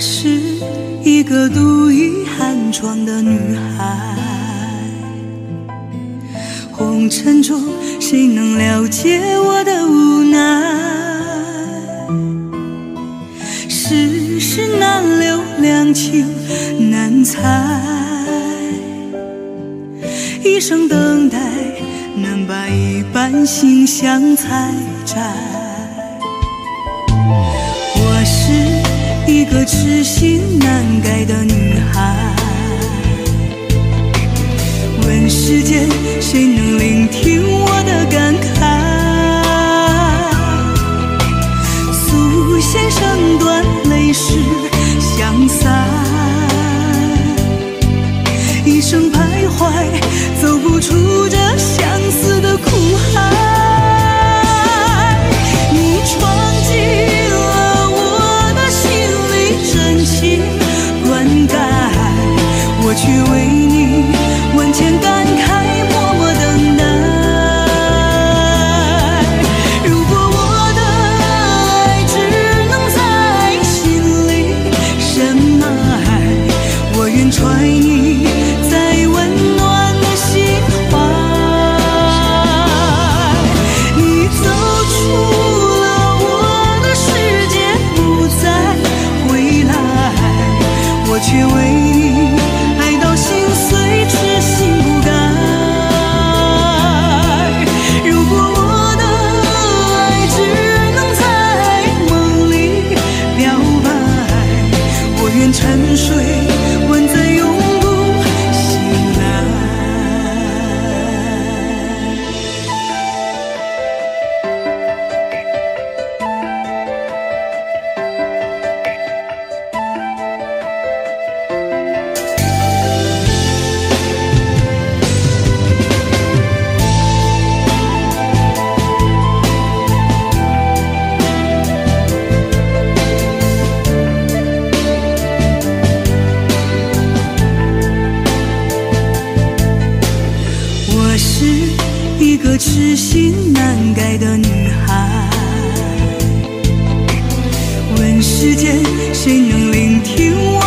是一个独倚寒窗的女孩。红尘中，谁能了解我的无奈？世事难留，两情难猜，一生等待，难把一半心香采摘。我是个痴心难改的女孩。问世间，谁能聆听我的感慨？诉弦声断，泪湿相散，一生徘徊，走不出这相思的苦海。痴心难改的女孩。问世间谁能聆听我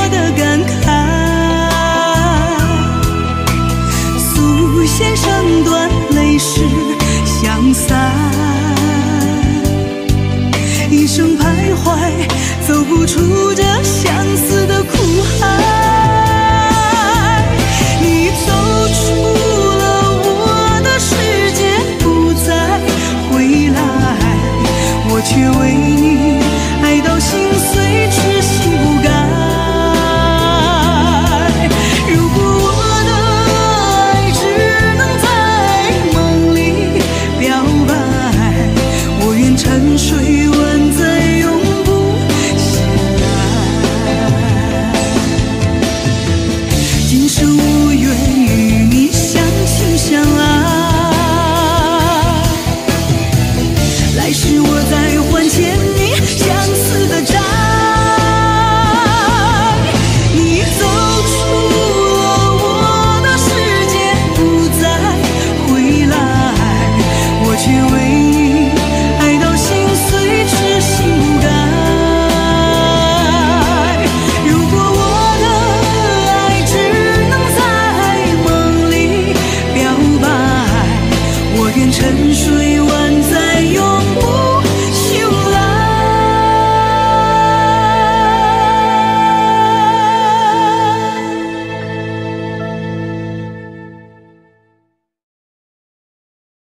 you in. 你说